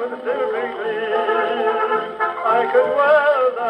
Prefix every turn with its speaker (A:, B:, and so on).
A: with. I could wear